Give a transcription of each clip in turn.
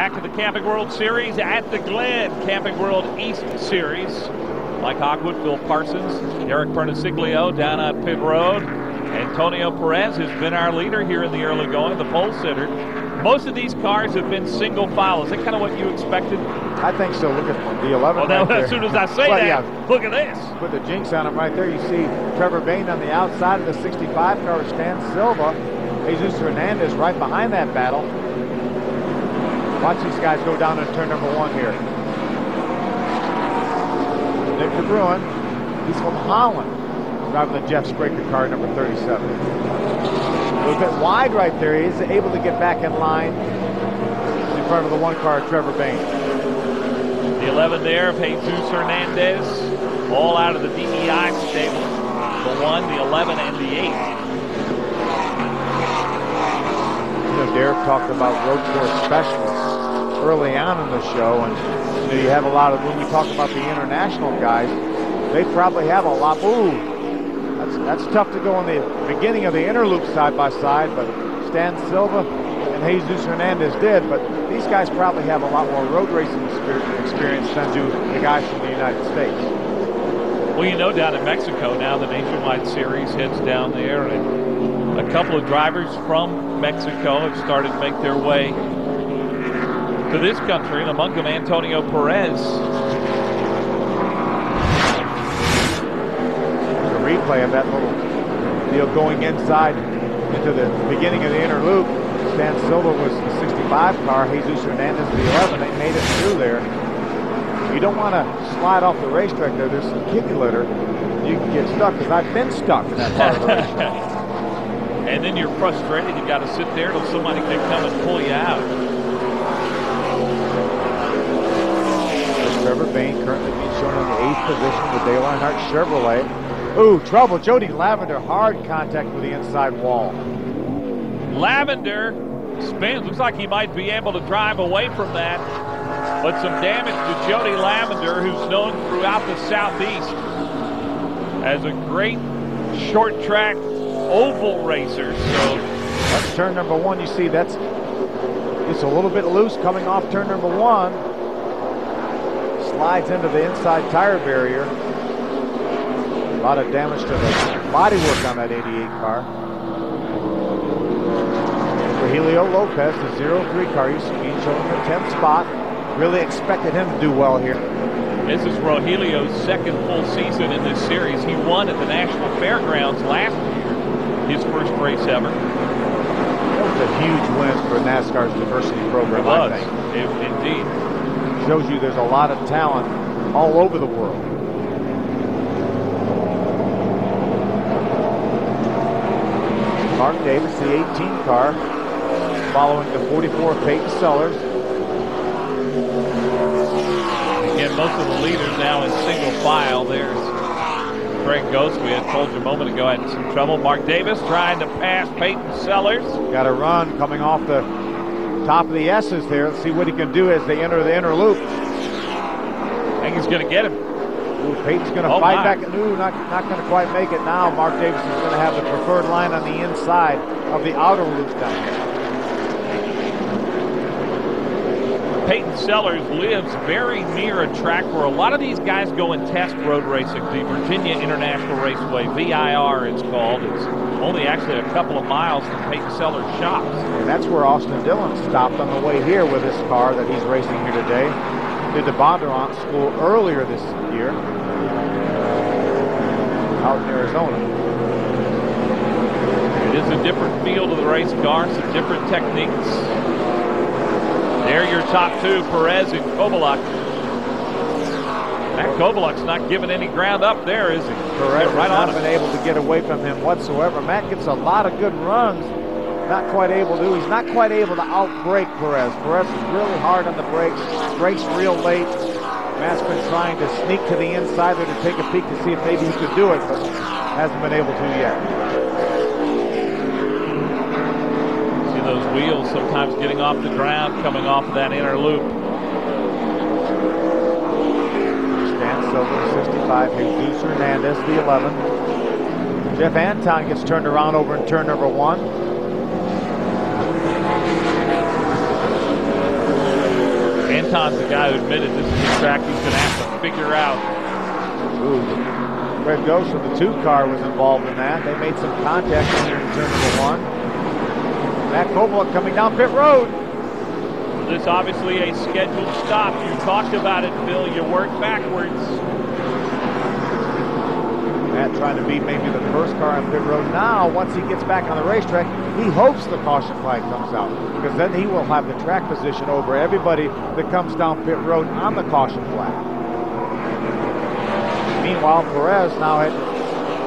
Back to the Camping World Series at the Glen. Camping World East Series. Mike Hogwood, Phil Parsons, Eric Perniciglio down on pit road. Antonio Perez has been our leader here in the early going, the pole sitter. Most of these cars have been single file. Is that kind of what you expected? I think so. Look at the 11 well, now, right as soon as I say well, that, yeah. look at this. Put the jinx on him right there. You see Trevor Bayne on the outside of the 65 car, Stan Silva. Jesus Hernandez right behind that battle. Watch these guys go down in turn number one here. Nick de Bruijn, he's from Holland, driving the Jeff Spraker car, number 37. A little bit wide right there. He's able to get back in line in front of the one car, Trevor Bayne. The 11 there of Jesus Hernandez, all out of the DEI stable. The 1, the 11, and the 8. You know, Derek talked about road course specialists early on in the show. And you, know, you have a lot of, when we talk about the international guys, they probably have a lot. Ooh, that's, that's tough to go in the beginning of the inner loop side by side, but Stan Silva and Jesus Hernandez did. But these guys probably have a lot more road racing experience than do the guys from the United States. Well, you know, down in Mexico now, the Nationwide Series heads down there, and a couple of drivers from Mexico have started to make their way to this country, and among them Antonio Perez. The replay of that little deal going inside into the beginning of the inner loop. Stan Silva was the 65 car, Jesus Hernandez the 11. They made it through there. You don't want to slide off the racetrack there. There's some kitty litter. You can get stuck because I've been stuck in that part of the racetrack. and then you're frustrated. You've got to sit there until somebody can come and pull you out. Trevor Bayne currently being shown in the eighth position with Dale Earnhardt Chevrolet. Ooh, trouble. Jody Lavender, hard contact with the inside wall. Lavender spins. Looks like he might be able to drive away from that. But some damage to Jody Lavender, who's known throughout the Southeast as a great short track oval racer. So that's turn number one. You see, that's it's a little bit loose coming off turn number one slides into the inside tire barrier. A lot of damage to the bodywork on that 88 car. Rogelio Lopez, the 03 car, used to be showing the 10th spot. Really expected him to do well here. This is Rogelio's second full season in this series. He won at the National Fairgrounds last year, his first race ever. That was a huge win for NASCAR's diversity program, it was. I think. It, indeed shows you there's a lot of talent all over the world. Mark Davis, the 18 car, following the 44 Peyton Sellers. Again, most of the leaders now in single file. There's Craig Goess, we had told you a moment ago, had some trouble. Mark Davis trying to pass Peyton Sellers. Got a run coming off the top of the S's there. Let's see what he can do as they enter the inner loop. I think he's going to get him. Ooh, Peyton's going to oh fight my. back. Ooh, not, not going to quite make it now. Mark Davis is going to have the preferred line on the inside of the outer loop down here. Peyton Sellers lives very near a track where a lot of these guys go and test road racing. The Virginia International Raceway, VIR it's called. It's only actually a couple of miles from Peyton Sellers' shops. And that's where Austin Dillon stopped on the way here with his car that he's racing here today. Did the Bondurant School earlier this year out in Arizona. It is a different feel to the race car, some different techniques. There your top two, Perez and Kobyluck. Matt Kobyluck's not giving any ground up there, is he? Correct. Right not been able to get away from him whatsoever. Matt gets a lot of good runs. Not quite able to. He's not quite able to outbrake Perez. Perez is really hard on the brakes. Brakes real late. Matt's been trying to sneak to the inside there to take a peek to see if maybe he could do it, but hasn't been able to yet. See those wheels sometimes getting off the ground, coming off of that inner loop. Silva, 65. Jesus Hernandez, the 11. Jeff Anton gets turned around over in turn number one. Anton's the guy who admitted this is a track he's going to have to figure out. Ooh. Fred Ghost from the two car was involved in that. They made some contact in turn number one. Matt Kobyluck coming down pit road. This is obviously a scheduled stop. You talked about it, Bill. You work backwards. Matt trying to beat maybe the first car on pit road. Now, once he gets back on the racetrack, he hopes the caution flag comes out because then he will have the track position over everybody that comes down pit road on the caution flag. Meanwhile, Perez now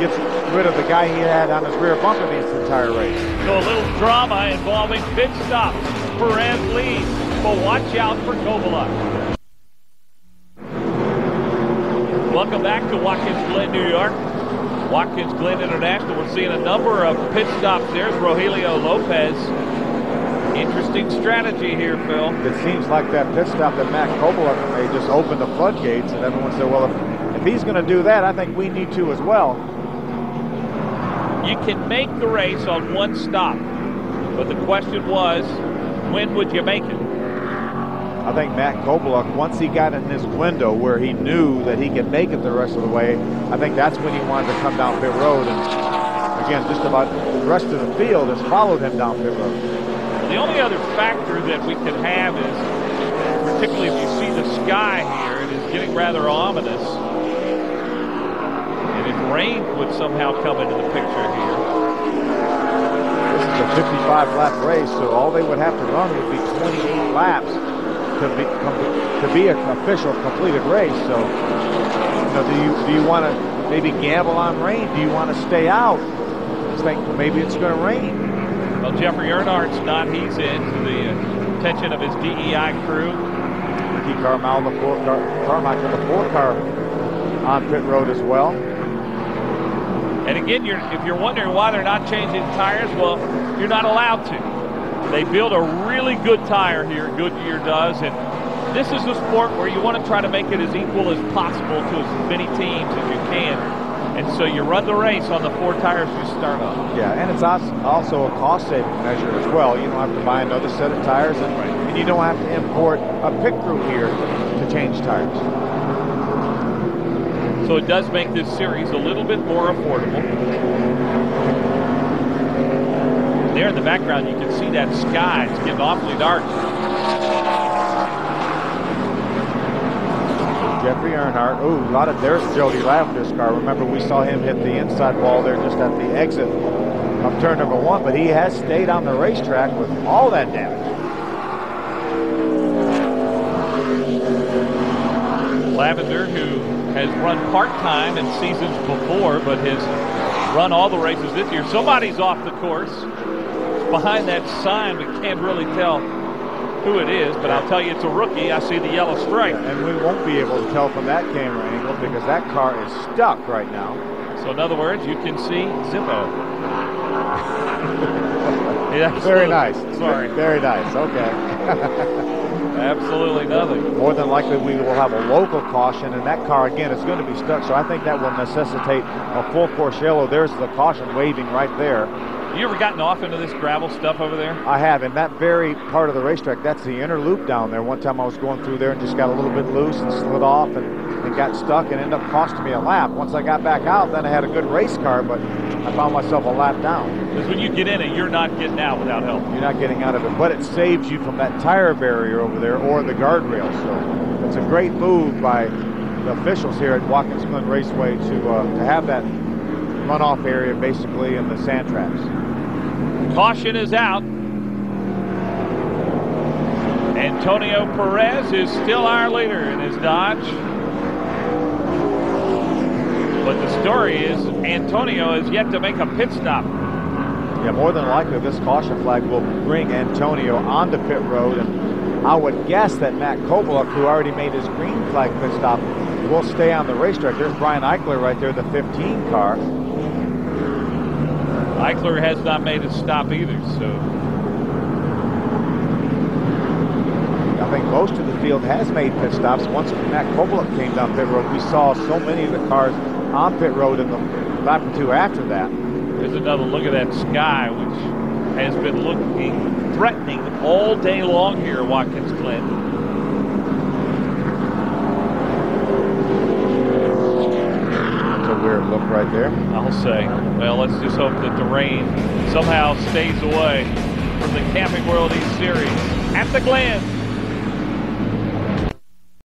gets rid of the guy he had on his rear bumper the entire race. So a little drama involving pit stops. Perez leads, but watch out for Kobyluck. Welcome back to Watkins Glen, New York. Watkins Glen International. We're seeing a number of pit stops. There's Rogelio Lopez. Interesting strategy here, Phil. It seems like that pit stop that Matt Kobyluck made just opened the floodgates, and everyone said, well, if he's going to do that, I think we need to as well. You can make the race on one stop, but the question was, when would you make it? I think Matt Kobyluck, once he got in this window where he knew that he could make it the rest of the way, I think that's when he wanted to come down pit road. And again, just about the rest of the field has followed him down pit road. The only other factor that we could have is, particularly if you see the sky here, it is getting rather ominous rain would somehow come into the picture here. This is a 55 lap race, so all they would have to run would be 28 laps to be to be an official completed race. So, you know, do you do you want to maybe gamble on rain? Do you want to stay out? Think maybe it's going to rain. Well, Jeffrey Earnhardt's not. He's in to the attention of his DEI crew. Ricky Carmichael, the four car, Carmichael, the four car on pit road as well. And again, you're, if you're wondering why they're not changing tires, well, you're not allowed to. They build a really good tire here, Goodyear does, and this is a sport where you want to try to make it as equal as possible to as many teams as you can. And so you run the race on the four tires you start on. Yeah, and it's also a cost-saving measure as well. You don't have to buy another set of tires, and, right. and you don't have to import a pit crew here to change tires. So it does make this series a little bit more affordable. There in the background, you can see that sky. It's getting awfully dark. Jeffrey Earnhardt. Ooh, a lot of there's Jody Lavender's car. Remember, we saw him hit the inside wall there just at the exit of turn number one, but he has stayed on the racetrack with all that damage. Lavender, who has run part-time in seasons before, but has run all the races this year. Somebody's off the course. behind that sign, we can't really tell who it is, but I'll tell you it's a rookie. I see the yellow stripe. Yeah, and we won't be able to tell from that camera angle because that car is stuck right now. So in other words, you can see Zippo. yeah, Very nice. Sorry. Very nice. Okay. Absolutely nothing. More than likely, we will have a local caution, and that car, again, is going to be stuck. So I think that will necessitate a full course yellow. There's the caution waving right there. You ever gotten off into this gravel stuff over there? I have, in that very part of the racetrack, that's the inner loop down there. One time I was going through there and just got a little bit loose and slid off and, and got stuck and ended up costing me a lap. Once I got back out, then I had a good race car, but I found myself a lap down. Because when you get in it, you're not getting out without help. You're not getting out of it, but it saves you from that tire barrier over there or the guardrail. So it's a great move by the officials here at Watkins Glen Raceway to uh, to have that runoff area basically in the sand traps. Caution is out. Antonio Perez is still our leader in his Dodge. Story is Antonio has yet to make a pit stop. Yeah, more than likely this caution flag will bring Antonio onto pit road. And I would guess that Matt Kobyluck, who already made his green flag pit stop, will stay on the racetrack. There's Brian Ickler right there, the 15 car. Eichler has not made a stop either, so. I think most of the field has made pit stops. Once Matt Kobyluck came down pit road, we saw so many of the cars on pit road in the lap or two after that. There's another look at that sky, which has been looking threatening all day long here, Watkins Glen. weird look right there. I'll say. Well, let's just hope that the rain somehow stays away from the Camping World East Series at the Glen.